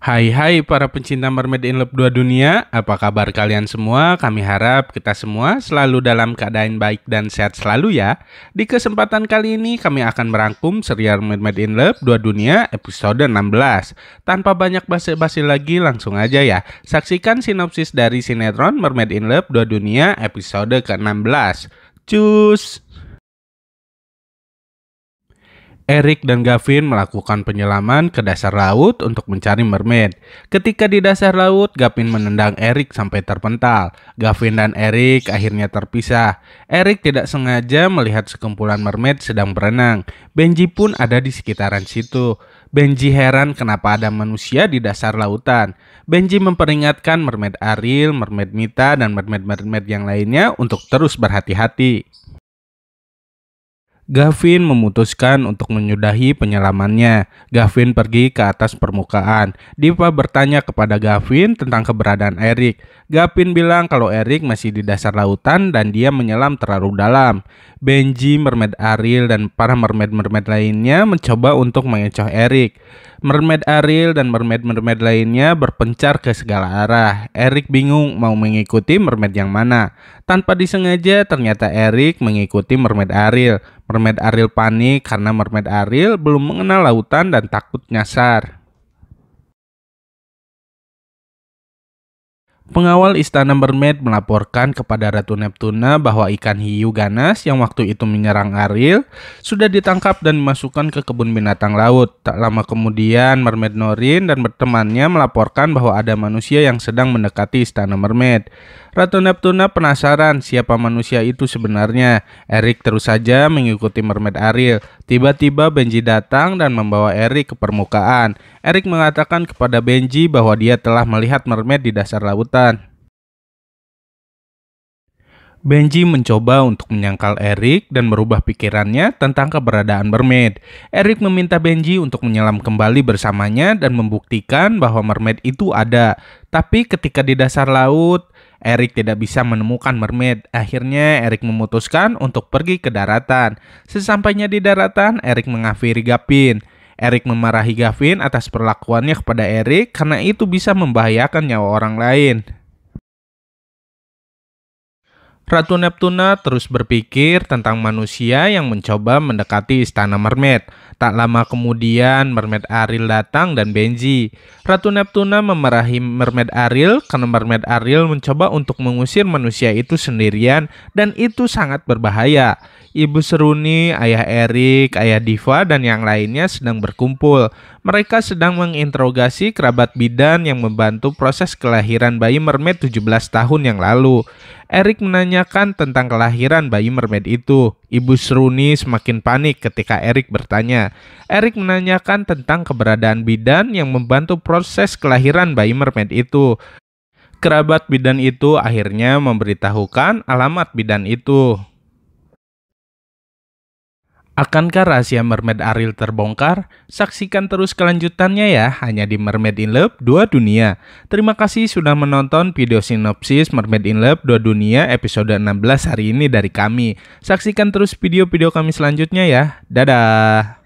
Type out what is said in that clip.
Hai hai para pencinta Mermaid in Love 2 dunia, apa kabar kalian semua? Kami harap kita semua selalu dalam keadaan baik dan sehat selalu ya. Di kesempatan kali ini kami akan merangkum serial Mermaid in Love 2 dunia episode 16. Tanpa banyak basi-basi lagi langsung aja ya, saksikan sinopsis dari sinetron Mermaid in Love 2 dunia episode ke-16. Cus! Eric dan Gavin melakukan penyelaman ke dasar laut untuk mencari mermaid. Ketika di dasar laut, Gavin menendang Eric sampai terpental. Gavin dan Eric akhirnya terpisah. Eric tidak sengaja melihat sekumpulan mermaid sedang berenang. Benji pun ada di sekitaran situ. Benji heran kenapa ada manusia di dasar lautan. Benji memperingatkan mermaid Ariel, mermaid Mita, dan mermaid-mermaid yang lainnya untuk terus berhati-hati. Gavin memutuskan untuk menyudahi penyelamannya. Gavin pergi ke atas permukaan. Diva bertanya kepada Gavin tentang keberadaan Eric. Gavin bilang kalau Eric masih di dasar lautan dan dia menyelam terlalu dalam. Benji, Mermaid Ariel, dan para mermaid-mermaid lainnya mencoba untuk mengecoh Eric. Mermaid Ariel dan mermaid-mermaid lainnya berpencar ke segala arah. Eric bingung mau mengikuti mermaid yang mana. Tanpa disengaja ternyata Eric mengikuti mermaid Ariel. Mermaid Ariel panik karena Mermaid Ariel belum mengenal lautan dan takut nyasar. Pengawal istana Mermaid melaporkan kepada Ratu Neptuna bahwa ikan hiu ganas yang waktu itu menyerang Ariel sudah ditangkap dan dimasukkan ke kebun binatang laut. Tak lama kemudian, Mermaid Norin dan bertemannya melaporkan bahwa ada manusia yang sedang mendekati istana Mermaid. Ratu Neptuna penasaran siapa manusia itu sebenarnya. Eric terus saja mengikuti Mermaid Ariel. Tiba-tiba Benji datang dan membawa Eric ke permukaan. Eric mengatakan kepada Benji bahwa dia telah melihat mermaid di dasar lautan. Benji mencoba untuk menyangkal Eric dan merubah pikirannya tentang keberadaan mermaid. Eric meminta Benji untuk menyelam kembali bersamanya dan membuktikan bahwa mermaid itu ada. Tapi ketika di dasar laut, Eric tidak bisa menemukan mermaid. Akhirnya Eric memutuskan untuk pergi ke daratan. Sesampainya di daratan, Eric mengakhiri Gavin. Eric memarahi Gavin atas perlakuannya kepada Eric karena itu bisa membahayakan nyawa orang lain. Ratu Neptuna terus berpikir tentang manusia yang mencoba mendekati istana Mermaid. Tak lama kemudian Mermaid Ariel datang dan Benji. Ratu Neptuna memarahi Mermaid Ariel karena Mermaid Ariel mencoba untuk mengusir manusia itu sendirian dan itu sangat berbahaya. Ibu Seruni, ayah Erik, ayah Diva, dan yang lainnya sedang berkumpul. Mereka sedang menginterogasi kerabat bidan yang membantu proses kelahiran bayi mermaid 17 tahun yang lalu. Erik menanyakan tentang kelahiran bayi mermaid itu. Ibu Seruni semakin panik ketika Erik bertanya. Erik menanyakan tentang keberadaan bidan yang membantu proses kelahiran bayi mermaid itu. Kerabat bidan itu akhirnya memberitahukan alamat bidan itu. Akankah rahasia Mermaid Ariel terbongkar? Saksikan terus kelanjutannya ya, hanya di Mermaid in Love 2 Dunia. Terima kasih sudah menonton video sinopsis Mermaid in Love 2 Dunia episode 16 hari ini dari kami. Saksikan terus video-video kami selanjutnya ya. Dadah!